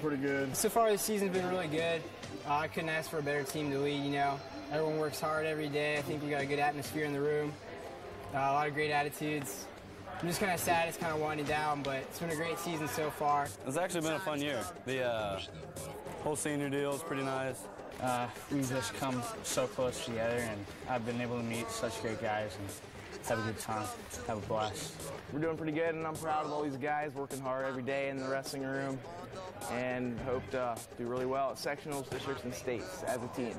good. So far, this season's been really good. Uh, I couldn't ask for a better team to lead. You know, everyone works hard every day. I think we got a good atmosphere in the room. Uh, a lot of great attitudes. I'm just kind of sad it's kind of winding down, but it's been a great season so far. It's actually been a fun year. The uh, whole senior deal is pretty nice. Uh, we've just come so close together, and I've been able to meet such great guys and have a good time, have a blast. We're doing pretty good, and I'm proud of all these guys working hard every day in the wrestling room, and hope to do really well at sectionals, districts, and states as a team.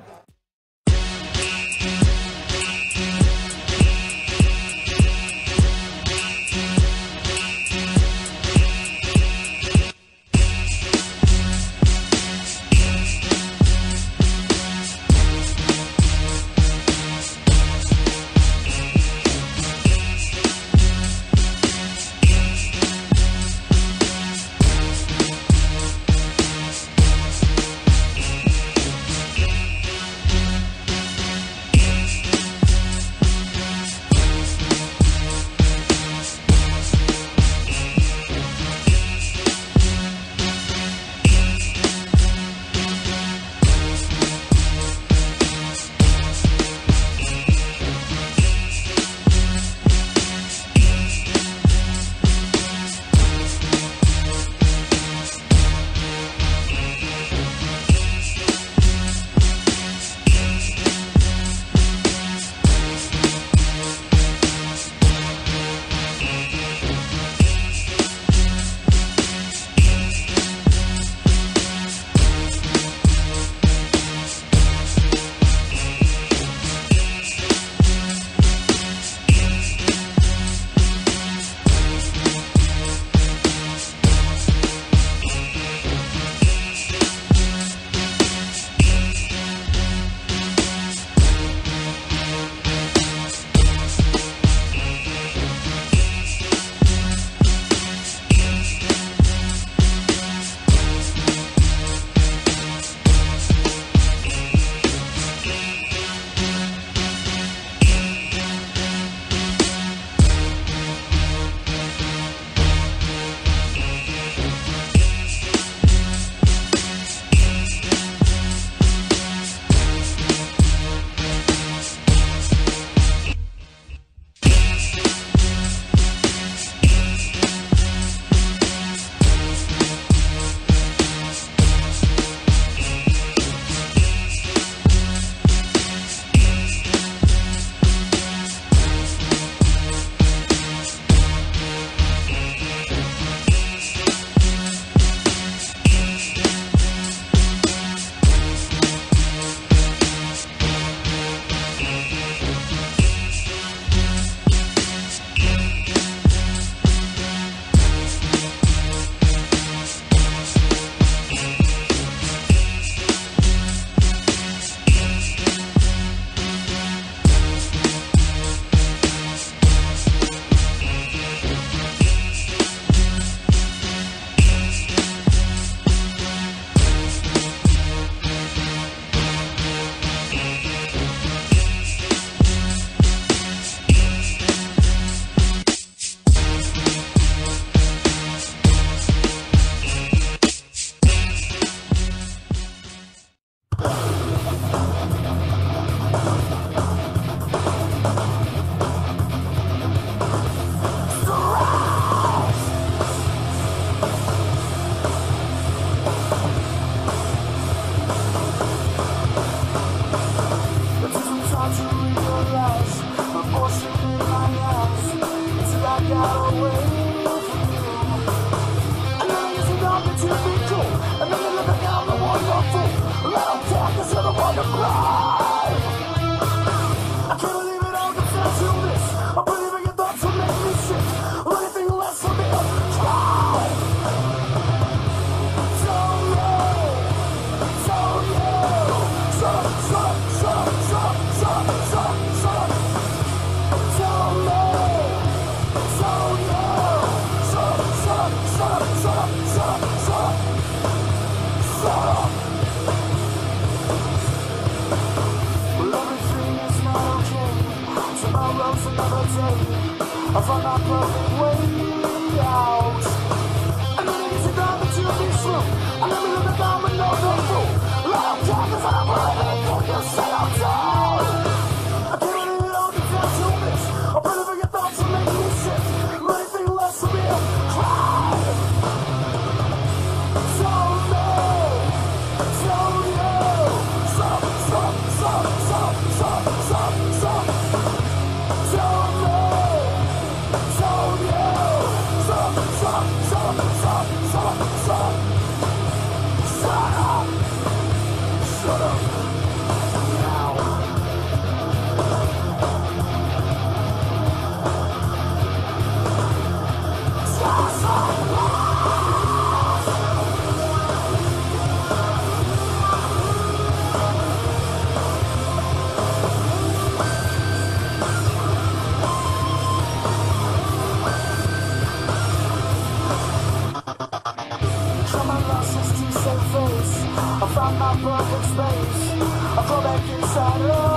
Back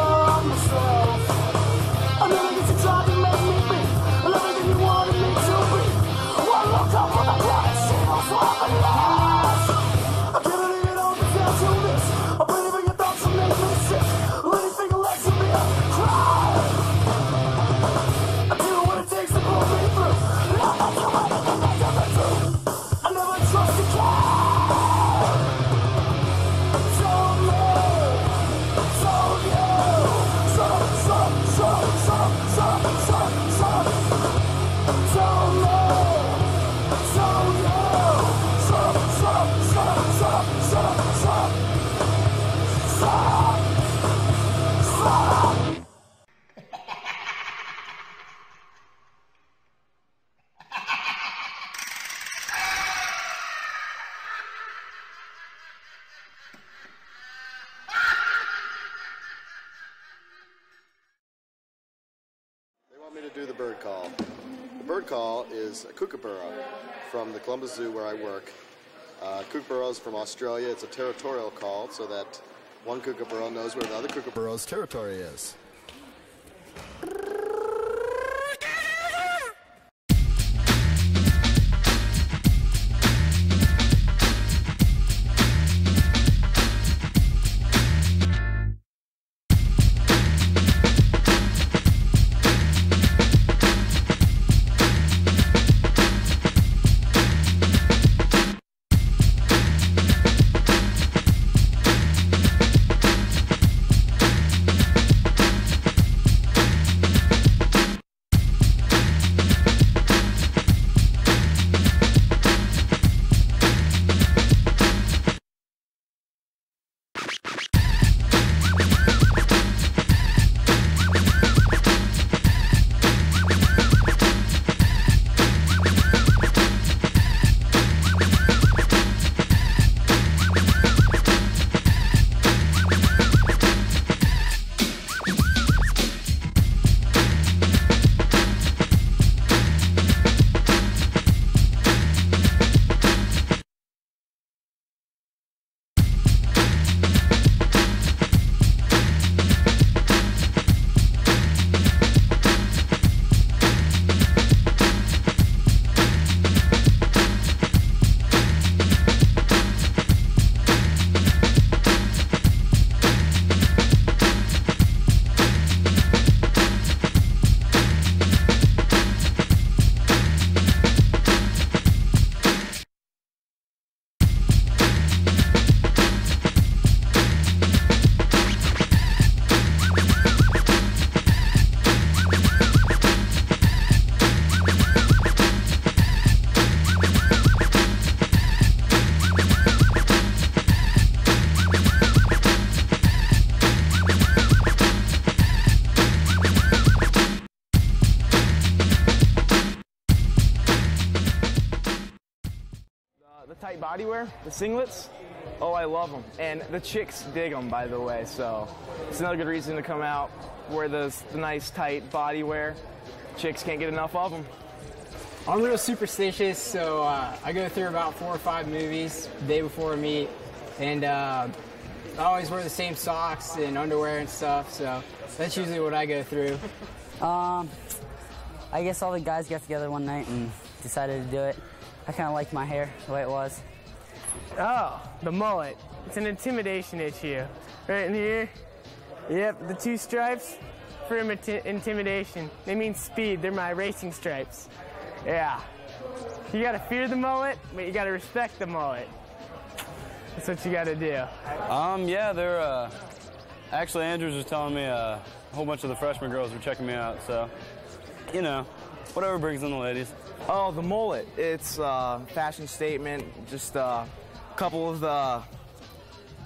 is a kookaburra from the Columbus Zoo where I work. Uh, kookaburra is from Australia. It's a territorial call so that one kookaburra knows where the other kookaburra's territory is. Bodywear, the singlets, oh, I love them. And the chicks dig them, by the way. So it's another good reason to come out, wear those the nice tight bodywear. Chicks can't get enough of them. I'm real superstitious, so uh, I go through about four or five movies the day before a meet, and uh, I always wear the same socks and underwear and stuff. So that's usually what I go through. Um, I guess all the guys got together one night and decided to do it. I kind of liked my hair the way it was. Oh, the mullet. It's an intimidation issue. Right in here. Yep, the two stripes for imiti- intimidation. They mean speed. They're my racing stripes. Yeah. You gotta fear the mullet, but you gotta respect the mullet. That's what you gotta do. Um, yeah, they're, uh, actually Andrews was telling me uh, a whole bunch of the freshman girls were checking me out, so, you know, whatever brings in the ladies. Oh, the mullet. It's a fashion statement. Just uh, a couple of the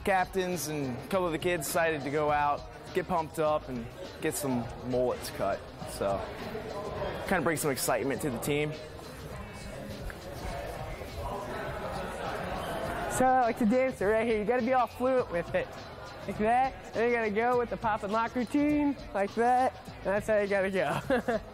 captains and a couple of the kids decided to go out, get pumped up, and get some mullets cut. So, kind of brings some excitement to the team. So like the dancer right here. You gotta be all fluent with it. Like that. Then you gotta go with the pop and lock routine. Like that. That's how you gotta go.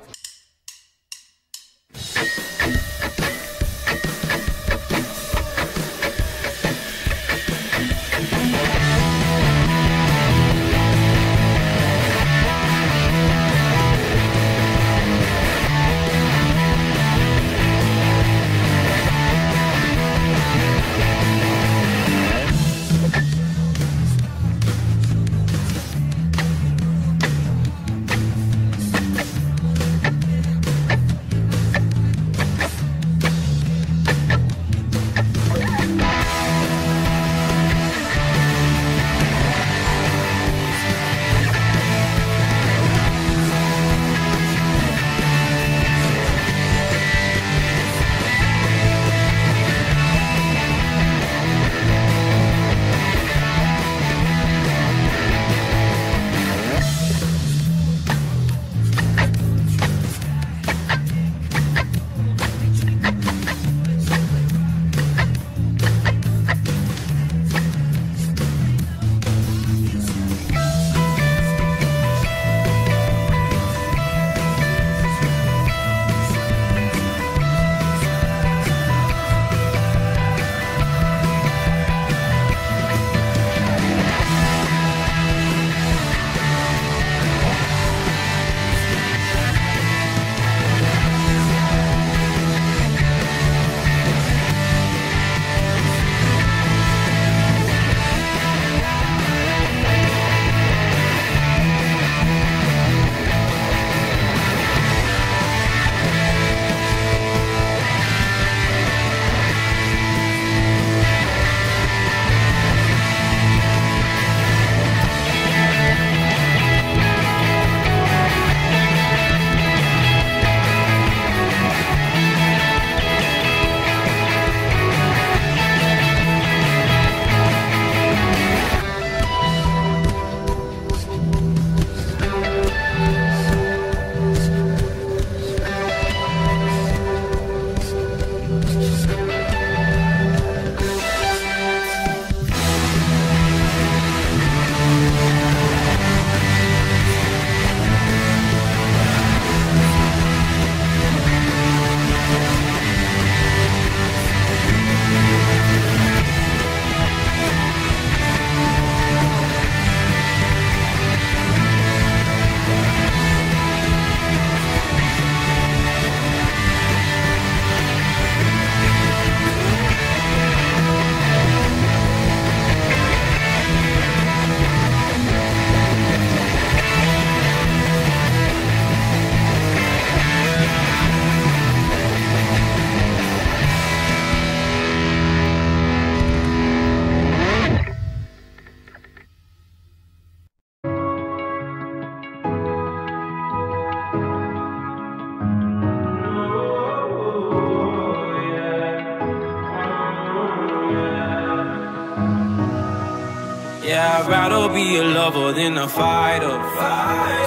be a lover than a fighter.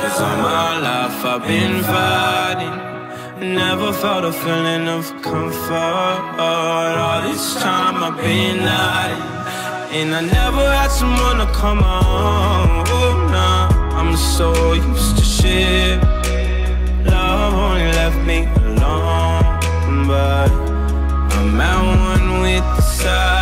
Cause all my life I've been fighting. Never felt a feeling of comfort. All this time I've been hiding. And I never had someone to come on. Oh, nah, I'm so used to shit. Love only left me alone. But I'm at one with the silence.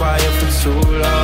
Quiet for too long.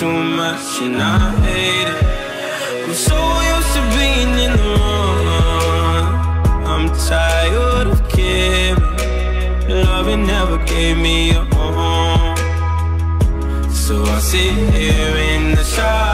Too much and I hate it. I'm so used to being in the wrong. I'm tired of caring. Loving never gave me a home. So I sit here in the silence.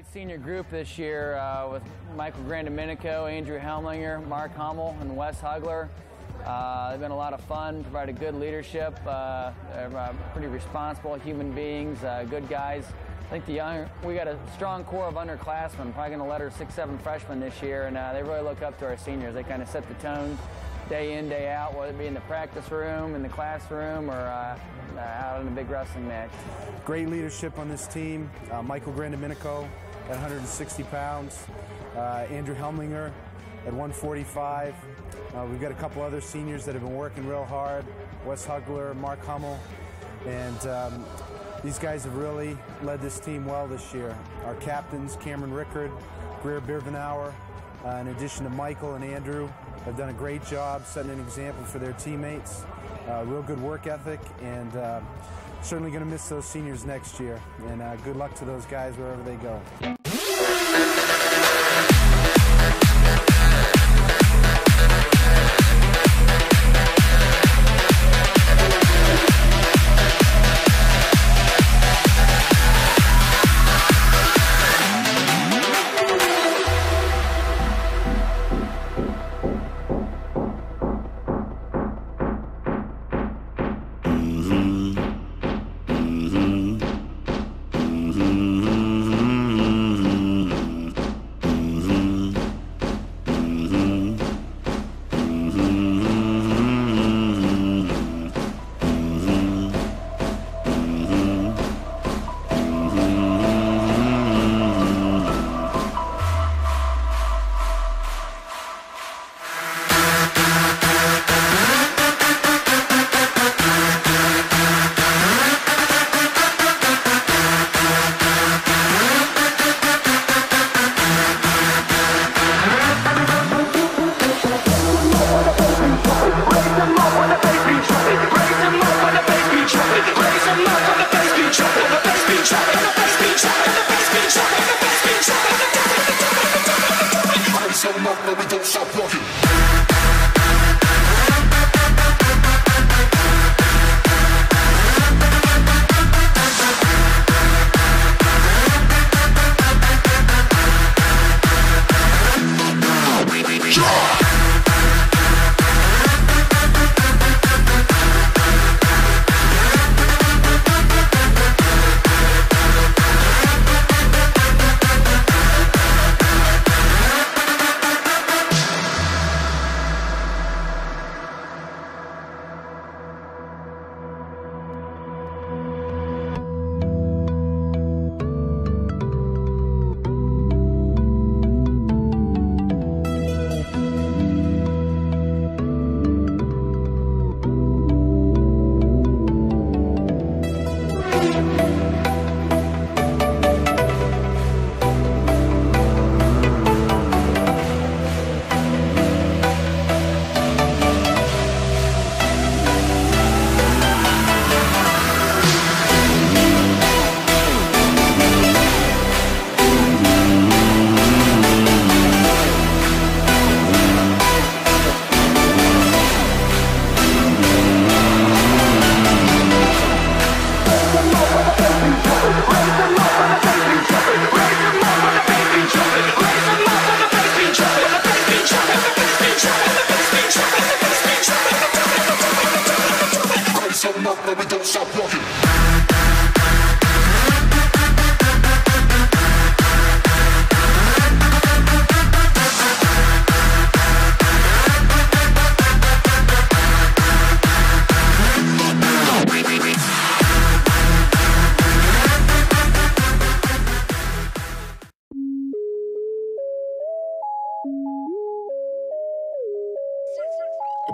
Great senior group this year uh, with Michael Grandominico, Andrew Helmlinger, Mark Hummel, and Wes Hugler. Uh, they've been a lot of fun, provided good leadership, uh, they're uh, pretty responsible human beings, uh, good guys. I think the young, we got a strong core of underclassmen, probably going to let our six, seven freshmen this year, and uh, they really look up to our seniors. They kind of set the tone day in, day out, whether it be in the practice room, in the classroom, or uh, out in a big wrestling match. Great leadership on this team. Uh, Michael Grandominico at 160 pounds. Uh, Andrew Helmlinger at 145. Uh, we've got a couple other seniors that have been working real hard. Wes Hugler, Mark Hummel. And um, these guys have really led this team well this year. Our captains, Cameron Rickard, Greer Bivenauer, uh, in addition to Michael and Andrew, have done a great job setting an example for their teammates. Uh, real good work ethic, and uh, certainly going to miss those seniors next year. And uh, good luck to those guys wherever they go.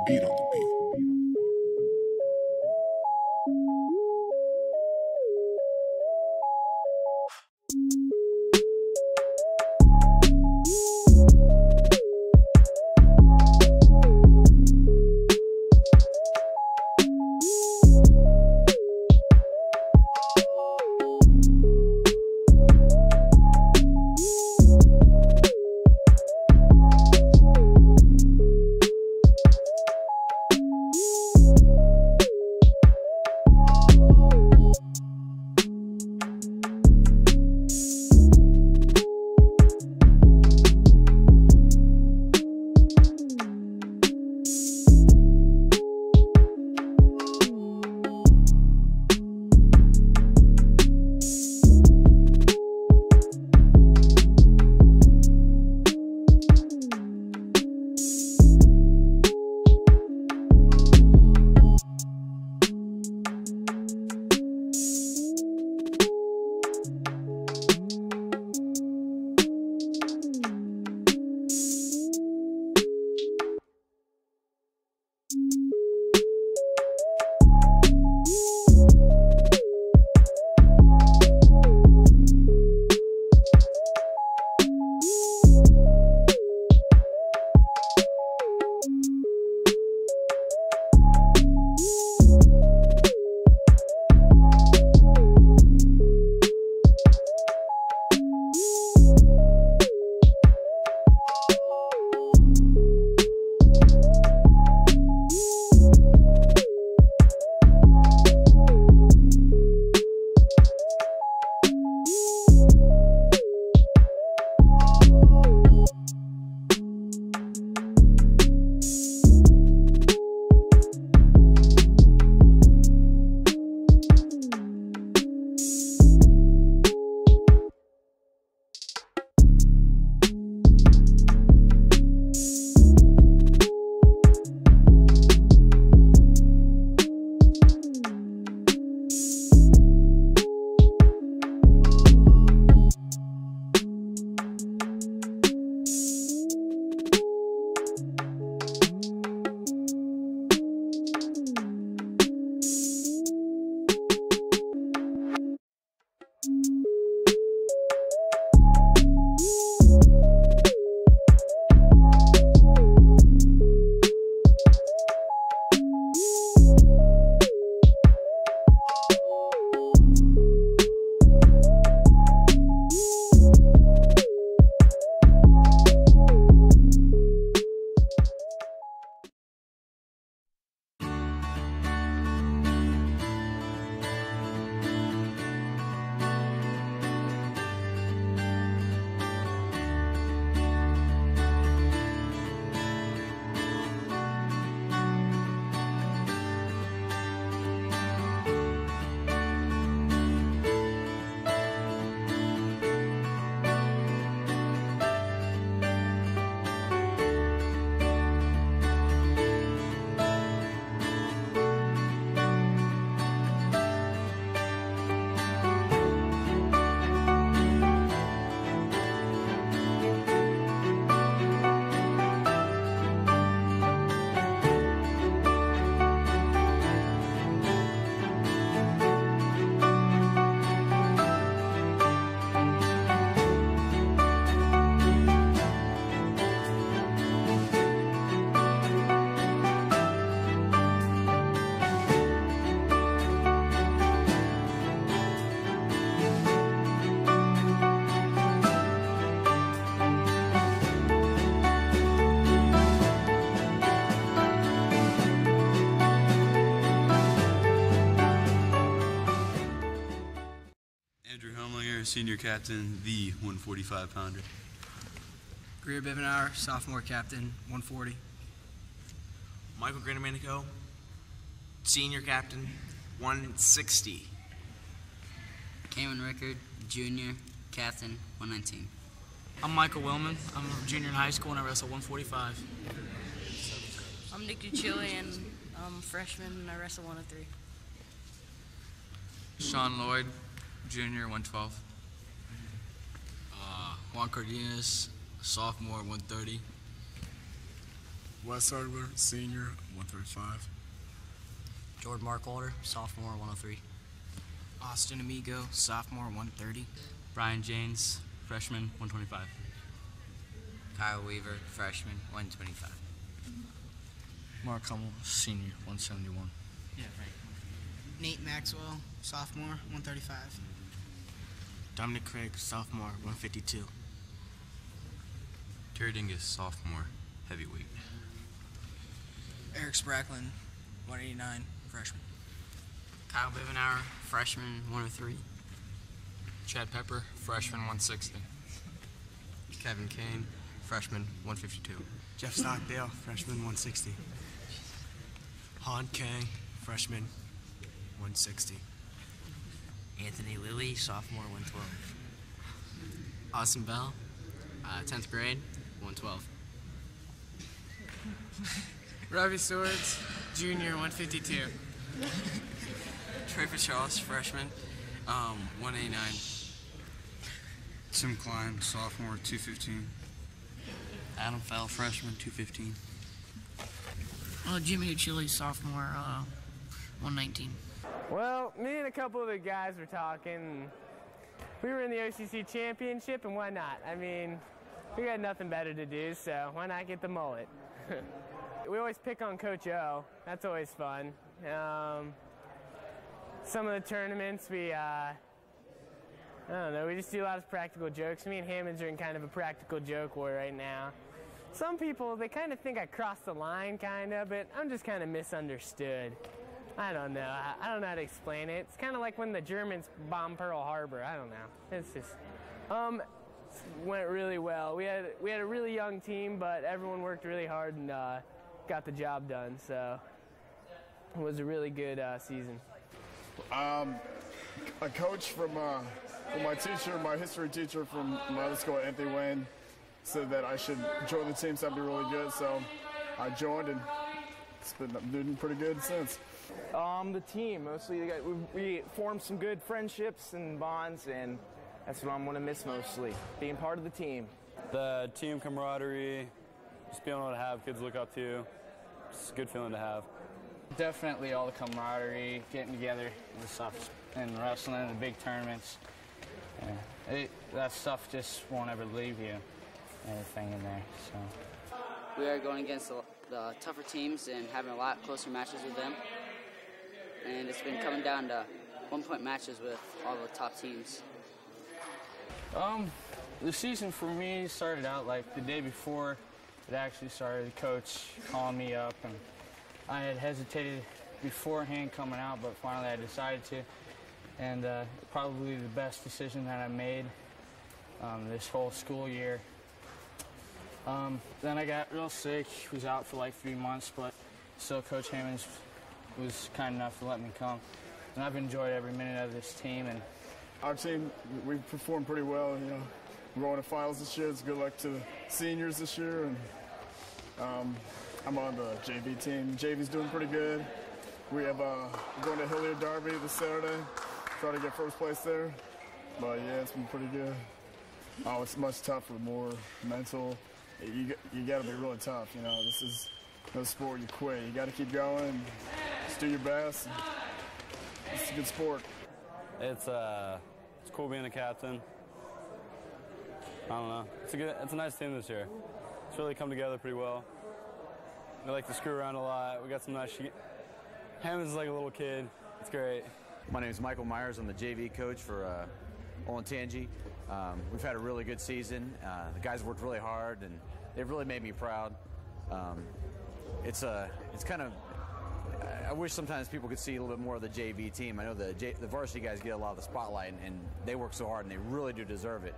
Beat on the beat. Senior captain, the 145 pounder. Greer Bivenauer, sophomore captain, 140. Michael Grandomenico, senior captain, 160. Cameron Rickard, junior, captain, 119. I'm Michael Wellman. I'm a junior in high school and I wrestle 145. I'm Nick Duchile and I'm a freshman and I wrestle 103. Sean Lloyd, junior, 112. Juan Cardenas, sophomore, 130. Wes Hurdler, senior, 135. Jordan Markwalder, sophomore, 103. Austin Amigo, sophomore, 130. Brian James, freshman, 125. Kyle Weaver, freshman, 125. Mark Hummel, senior, 171. Yeah, right. Nate Maxwell, sophomore, 135. Dominic Craig, sophomore, 152. Terry Dingus, sophomore, heavyweight. Eric Spracklin, 189, freshman. Kyle Bivenauer, freshman, 103. Chad Pepper, freshman, 160. Kevin Kane, freshman, 152. Jeff Stockdale, freshman, 160. Han Kang, freshman, 160. Anthony Lilly, sophomore, 112. Austin Bell, uh, 10th grade, 112. Ravi Swords, junior, 152. Trey Charles, freshman, um, 189. Tim Klein, sophomore, 215. Adam Fell, freshman, 215. Uh, Jimmy Uchili, sophomore, uh, 119. Well, me and a couple of the guys were talking. We were in the OCC championship, and why not? I mean, we got nothing better to do, so why not get the mullet? we always pick on Coach O. That's always fun. Um, some of the tournaments, we, uh, I don't know, we just do a lot of practical jokes. Me and Hammonds are in kind of a practical joke war right now. Some people, they kind of think I crossed the line, kind of, but I'm just kind of misunderstood. I don't know. I, I don't know how to explain it. It's kind of like when the Germans bombed Pearl Harbor. I don't know. It's just, um, went really well. We had we had a really young team, but everyone worked really hard and uh, got the job done. So it was a really good uh, season. Um, a coach from, uh, from my teacher, my history teacher from my other school, Anthony Wayne, said that I should join the team, so that'd be really good. So I joined, and it's been doing pretty good since. Um, the team mostly. We, we, we formed some good friendships and bonds, and that's what I'm gonna miss mostly. Being part of the team. The team camaraderie, just being able to have kids look up to, you. it's a good feeling to have. Definitely all the camaraderie, getting together and stuff, and wrestling in the big tournaments. Yeah, it, that stuff just won't ever leave you. Everything in there. So We are going against the, the tougher teams and having a lot closer matches with them. And it's been coming down to one-point matches with all the top teams. Um, the season for me started out like the day before it actually started. The coach calling me up, and I had hesitated beforehand coming out, but finally I decided to. And uh, probably the best decision that I made um, this whole school year. Um, then I got real sick. Was out for like three months, but still Coach Hammonds was kind enough to let me come. And I've enjoyed every minute of this team. And Our team, we performed pretty well. You know, we're going to finals this year. It's good luck to seniors this year. And um, I'm on the JV team. JV's doing pretty good. We have uh, going to Hilliard Darby this Saturday. Try to get first place there. But yeah, it's been pretty good. Oh, it's much tougher, more mental. You you got to be really tough. You know, this is no sport you quit. You got to keep going. Just do your best. It's a good sport. It's uh, it's cool being a captain. I don't know. It's a good, it's a nice team this year. It's really come together pretty well. We like to screw around a lot. We got some nice. She- Hammond's like a little kid. It's great. My name is Michael Myers. I'm the JV coach for uh, Olentangy. Um, we've had a really good season. Uh, the guys worked really hard, and they've really made me proud. Um, it's a, it's kind of, I wish sometimes people could see a little bit more of the JV team. I know the J, the varsity guys get a lot of the spotlight, and, and they work so hard, and they really do deserve it.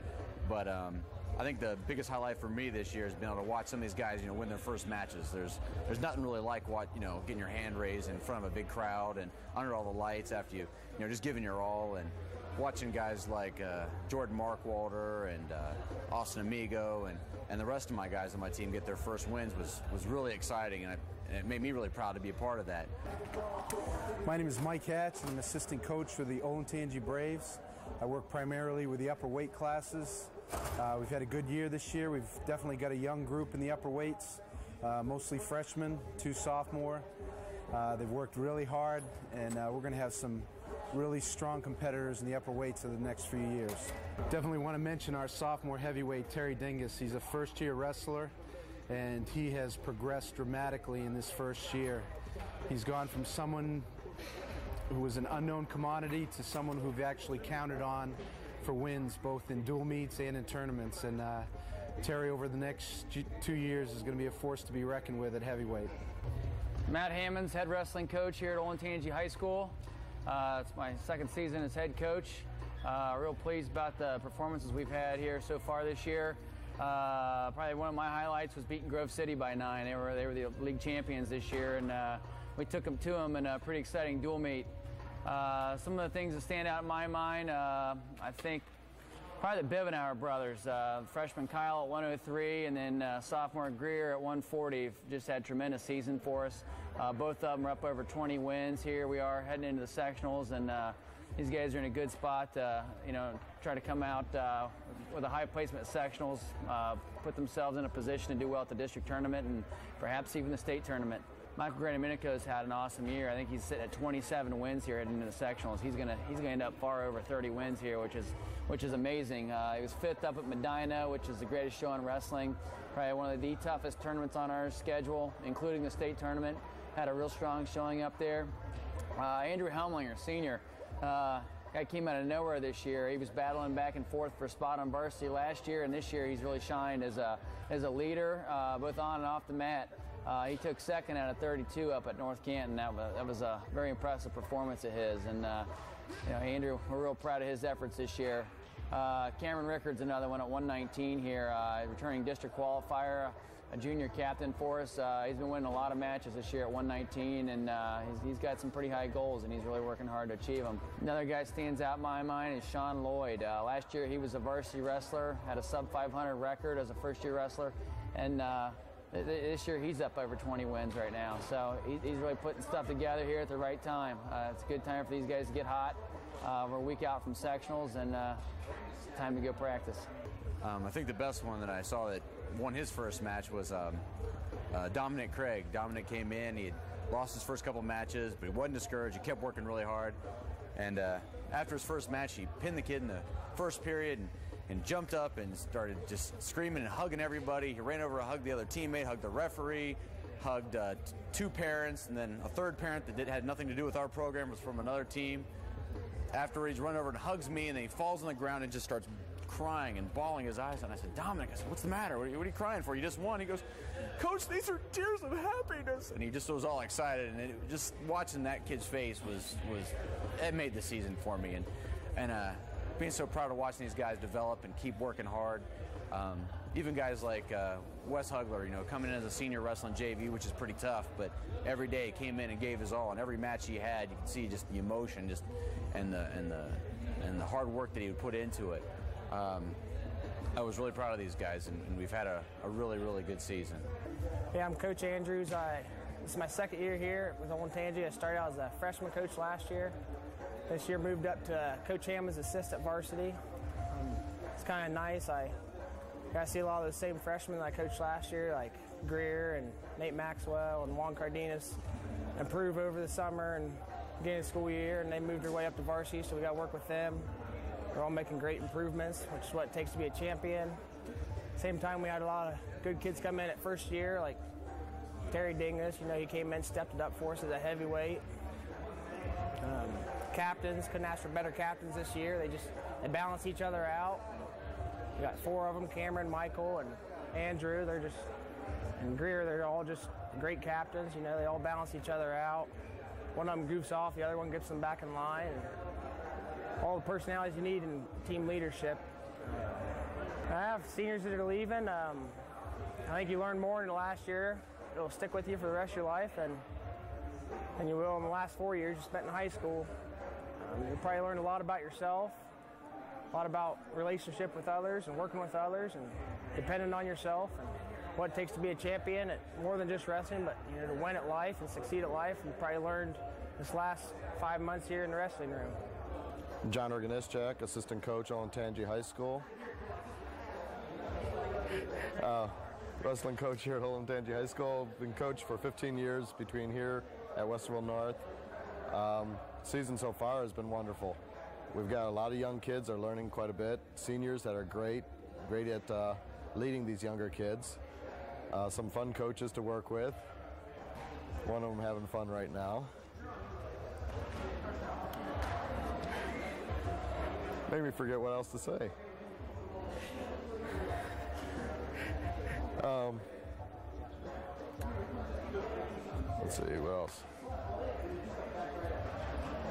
But um, I think the biggest highlight for me this year has been able to watch some of these guys, you know, win their first matches. There's there's nothing really like what you know, getting your hand raised in front of a big crowd and under all the lights after you, you know, just giving your all and watching guys like uh, Jordan Markwalder and uh, Austin Amigo and, and the rest of my guys on my team get their first wins was was really exciting, and, I, and it made me really proud to be a part of that. My name is Mike Hatch. I'm an assistant coach for the Olentangy Braves. I work primarily with the upper weight classes. Uh, we've had a good year this year. We've definitely got a young group in the upper weights, uh, mostly freshmen, two sophomore. Uh, they've worked really hard, and uh, we're going to have some really strong competitors in the upper weights of the next few years. Definitely want to mention our sophomore heavyweight, Terry Dingus. He's a first year wrestler, and he has progressed dramatically in this first year. He's gone from someone who was an unknown commodity to someone who've actually counted on for wins both in dual meets and in tournaments. And uh, Terry, over the next two years, is going to be a force to be reckoned with at heavyweight. Matt Hammonds, head wrestling coach here at Olentangy High School. Uh, it's my second season as head coach. Uh, real pleased about the performances we've had here so far this year. Uh, probably one of my highlights was beating Grove City by nine. They were they were the league champions this year, and uh, we took them to them in a pretty exciting dual meet. Uh, some of the things that stand out in my mind, uh, I think probably the Bivenauer brothers, uh, freshman Kyle at 103 and then uh, sophomore Greer at 140 just had tremendous season for us. Both of them are up over 20 wins here. We are heading into the sectionals and these guys are in a good spot to, you know, try to come out with a high placement sectionals, put themselves in a position to do well at the district tournament and perhaps even the state tournament. Michael Grandominico's had an awesome year. I think he's sitting at 27 wins here heading into the sectionals. He's gonna he's gonna end up far over 30 wins here, which is which is amazing. Uh, he was fifth up at Medina, which is the greatest show in wrestling. Probably one of the toughest tournaments on our schedule, including the state tournament. Had a real strong showing up there. Uh, Andrew Helmlinger, senior. Uh, guy came out of nowhere this year. He was battling back and forth for spot on varsity last year, and this year he's really shined as a as a leader, uh, both on and off the mat. Uh, he took second out of 32 up at North Canton. That was, that was a very impressive performance of his. And, uh, you know, Andrew, we're real proud of his efforts this year. Uh, Cameron Rickard's another one at 119 here, uh, returning district qualifier, a junior captain for us. Uh, he's been winning a lot of matches this year at 119, and uh, he's, he's got some pretty high goals, and he's really working hard to achieve them. Another guy stands out in my mind is Sean Lloyd. last year he was a varsity wrestler, had a sub 500 record as a first year wrestler, and this year he's up over 20 wins right now. So he's really putting stuff together here at the right time. Uh, it's a good time for these guys to get hot. Uh, we're a week out from sectionals and uh, it's time to go practice. Um, I think the best one that I saw that won his first match was um, uh, Dominic Craig. Dominic came in, he had lost his first couple matches, but he wasn't discouraged. He kept working really hard. And uh, after his first match, he pinned the kid in the first period and and jumped up and started just screaming and hugging everybody. He ran over hugged the other teammate, hugged the referee, hugged uh, two parents, and then a third parent that did, had nothing to do with our program was from another team. After he's run over and hugs me, and then he falls on the ground and just starts crying and bawling his eyes. And I said, Dominic, I said, what's the matter? What are, you, what are you crying for? You just won. He goes, Coach, these are tears of happiness. And he just was all excited. And it, just watching that kid's face was was it made the season for me. And and uh, being so proud of watching these guys develop and keep working hard. Um, even guys like uh, Wes Hugler, you know, coming in as a senior wrestling JV, which is pretty tough, but every day came in and gave his all. And every match he had, you could see just the emotion, just and the and the and the hard work that he would put into it. Um, I was really proud of these guys, and, and we've had a, a, really, really good season. Yeah, I'm Coach Andrews. I, this is my second year here with Olentangy. I started out as a freshman coach last year. This year moved up to uh, Coach Hammond's assistant varsity. Um, it's kind of nice. I to see a lot of those same freshmen that I coached last year, like Greer and Nate Maxwell and Juan Cardenas, improve over the summer and beginning of the school year, and they moved their way up to varsity, so we got to work with them. They're all making great improvements, which is what it takes to be a champion. Same time, we had a lot of good kids come in at first year, like Terry Dingus. You know, he came in, stepped it up for us as a heavyweight. Um, captains. Couldn't ask for better captains this year. They just they balance each other out. We got four of them: Cameron, Michael, and Andrew. They're just and Greer, they're all just great captains. You know, they all balance each other out. One of them goofs off, the other one gets them back in line. And all the personalities you need in team leadership. I have seniors that are leaving. Um, I think you learn more in the last year. It'll stick with you for the rest of your life, and than you will in the last four years you spent in high school. Um, you'll probably learned a lot about yourself, a lot about relationship with others and working with others and depending on yourself and what it takes to be a champion at more than just wrestling, but you know to win at life and succeed at life. You probably learned this last five months here in the wrestling room. John Organischak, assistant coach Olentangy High School. Uh, wrestling coach here at Olentangy High School. Been coached for 15 years between here at Westerville North. Um, season so far has been wonderful. We've got a lot of young kids are learning quite a bit. Seniors that are great, great at uh, leading these younger kids. Uh, some fun coaches to work with. One of them having fun right now. Made me forget what else to say. Um, let's see, what else?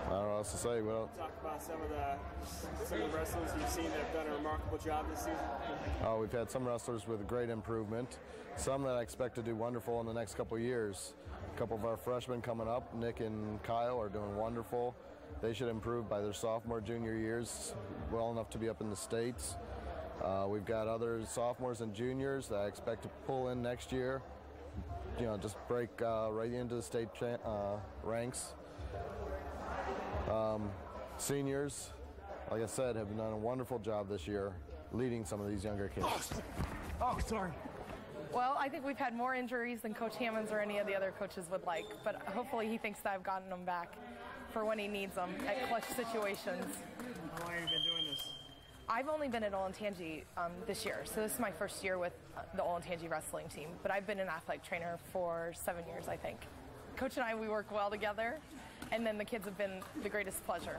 I don't know what else to say. Well, Talk about some of the some of the wrestlers you've seen that have done a remarkable job this season. uh, we've had some wrestlers with great improvement, some that I expect to do wonderful in the next couple years. A couple of our freshmen coming up, Nick and Kyle, are doing wonderful. They should improve by their sophomore, junior years, well enough to be up in the states. Uh, we've got other sophomores and juniors that I expect to pull in next year. You know, just break uh, right into the state cha- uh, ranks. Um, seniors, like I said, have done a wonderful job this year leading some of these younger kids. Oh, sorry. Well, I think we've had more injuries than Coach Hammonds or any of the other coaches would like, but hopefully he thinks that I've gotten them back for when he needs them at clutch situations. How long have you been doing this? I've only been at Olentangy um, this year, so this is my first year with uh, the Olentangy wrestling team, but I've been an athletic trainer for seven years, I think. Coach and I, we work well together, and then the kids have been the greatest pleasure.